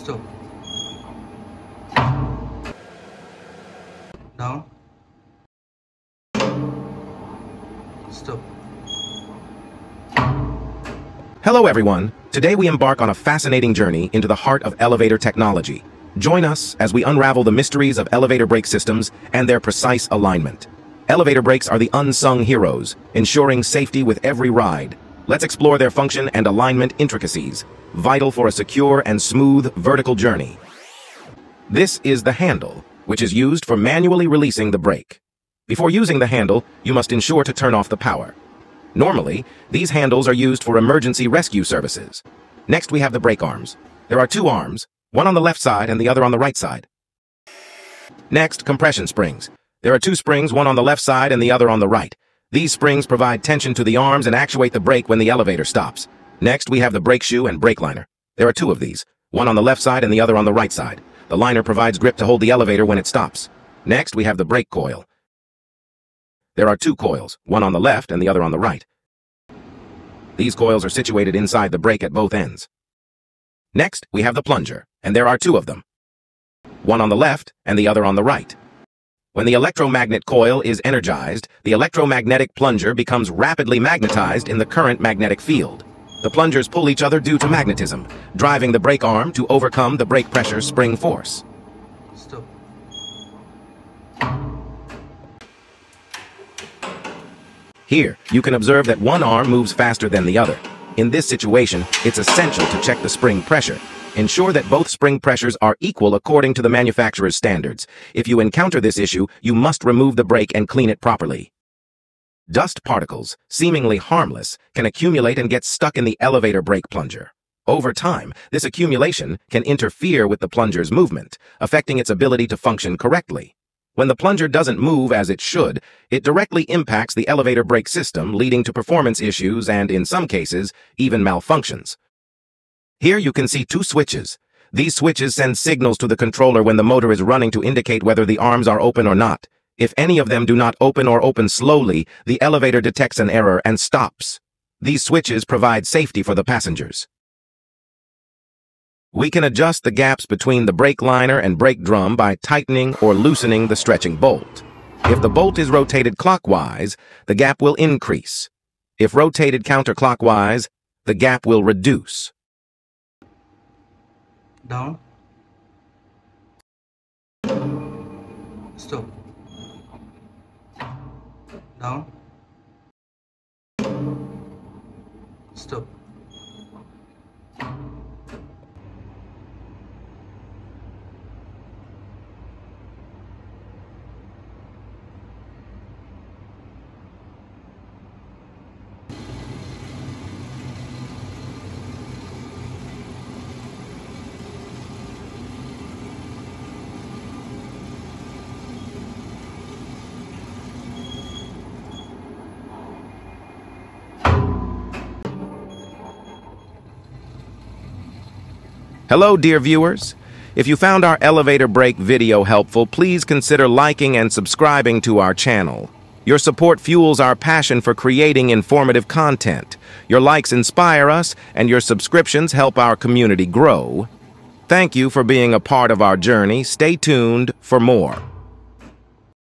Stop. Down. Stop. Hello everyone! Today we embark on a fascinating journey into the heart of elevator technology. Join us as we unravel the mysteries of elevator brake systems and their precise alignment. Elevator brakes are the unsung heroes, ensuring safety with every ride. Let's explore their function and alignment intricacies, vital for a secure and smooth vertical journey. This is the handle, which is used for manually releasing the brake. Before using the handle, you must ensure to turn off the power. Normally, these handles are used for emergency rescue services. Next, we have the brake arms. There are two arms, one on the left side and the other on the right side. Next, compression springs. There are two springs, one on the left side and the other on the right. These springs provide tension to the arms and actuate the brake when the elevator stops. Next, we have the brake shoe and brake liner. There are two of these, one on the left side and the other on the right side. The liner provides grip to hold the elevator when it stops. Next, we have the brake coil. There are two coils, one on the left and the other on the right. These coils are situated inside the brake at both ends. Next, we have the plunger, and there are two of them. One on the left and the other on the right. When the electromagnet coil is energized, the electromagnetic plunger becomes rapidly magnetized in the current magnetic field. The plungers pull each other due to magnetism, driving the brake arm to overcome the brake pressure spring force. Stop. Here, you can observe that one arm moves faster than the other. In this situation, it's essential to check the spring pressure. Ensure that both spring pressures are equal according to the manufacturer's standards. If you encounter this issue, you must remove the brake and clean it properly. Dust particles, seemingly harmless, can accumulate and get stuck in the elevator brake plunger. Over time, this accumulation can interfere with the plunger's movement, affecting its ability to function correctly. When the plunger doesn't move as it should, it directly impacts the elevator brake system, leading to performance issues and, in some cases, even malfunctions. Here you can see two switches. These switches send signals to the controller when the motor is running to indicate whether the arms are open or not. If any of them do not open or open slowly, the elevator detects an error and stops. These switches provide safety for the passengers. We can adjust the gaps between the brake liner and brake drum by tightening or loosening the stretching bolt. If the bolt is rotated clockwise, the gap will increase. If rotated counterclockwise, the gap will reduce. Down. Stop. Down. Stop. Hello, dear viewers. If you found our elevator brake video helpful, please consider liking and subscribing to our channel. Your support fuels our passion for creating informative content. Your likes inspire us, and your subscriptions help our community grow. Thank you for being a part of our journey. Stay tuned for more.